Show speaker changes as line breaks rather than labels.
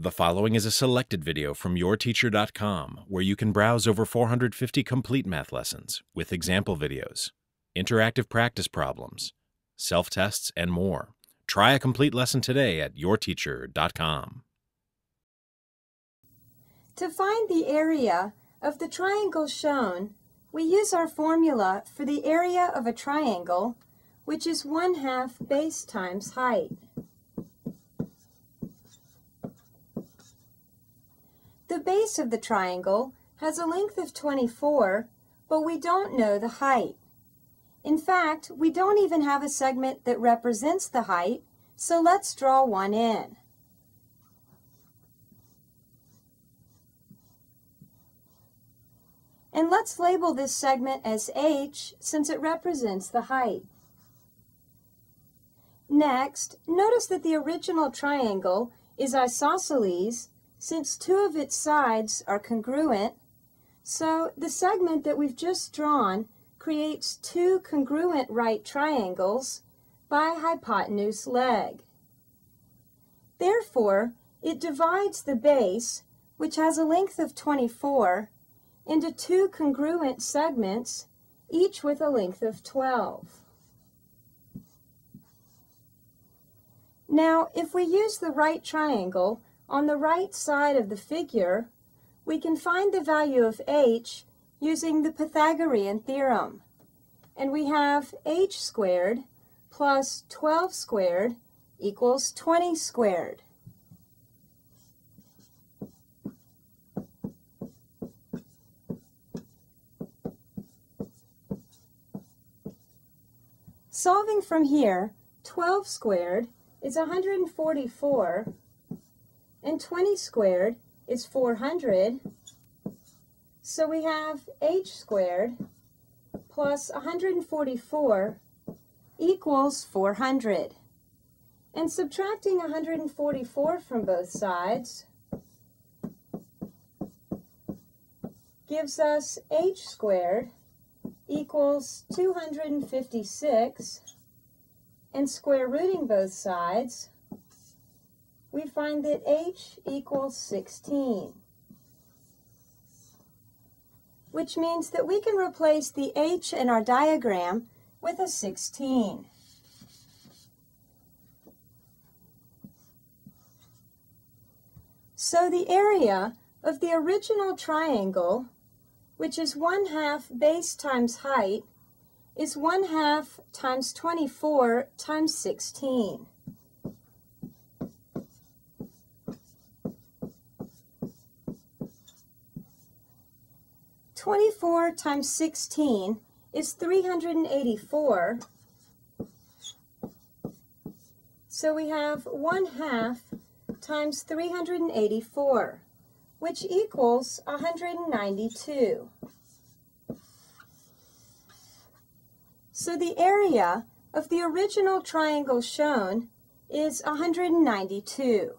The following is a selected video from yourteacher.com where you can browse over 450 complete math lessons with example videos, interactive practice problems, self tests, and more. Try a complete lesson today at yourteacher.com.
To find the area of the triangle shown, we use our formula for the area of a triangle, which is 1 half base times height. The base of the triangle has a length of 24, but we don't know the height. In fact, we don't even have a segment that represents the height, so let's draw one in. And let's label this segment as h since it represents the height. Next, notice that the original triangle is isosceles since two of its sides are congruent, so the segment that we've just drawn creates two congruent right triangles by hypotenuse leg. Therefore, it divides the base, which has a length of 24, into two congruent segments, each with a length of 12. Now, if we use the right triangle, on the right side of the figure, we can find the value of h using the Pythagorean theorem. And we have h squared plus 12 squared equals 20 squared. Solving from here, 12 squared is 144 and 20 squared is 400. So we have h squared plus 144 equals 400. And subtracting 144 from both sides gives us h squared equals 256. And square rooting both sides we find that h equals 16, which means that we can replace the h in our diagram with a 16. So the area of the original triangle, which is 1 half base times height, is 1 half times 24 times 16. 24 times 16 is 384. So we have 1 half times 384, which equals 192. So the area of the original triangle shown is 192.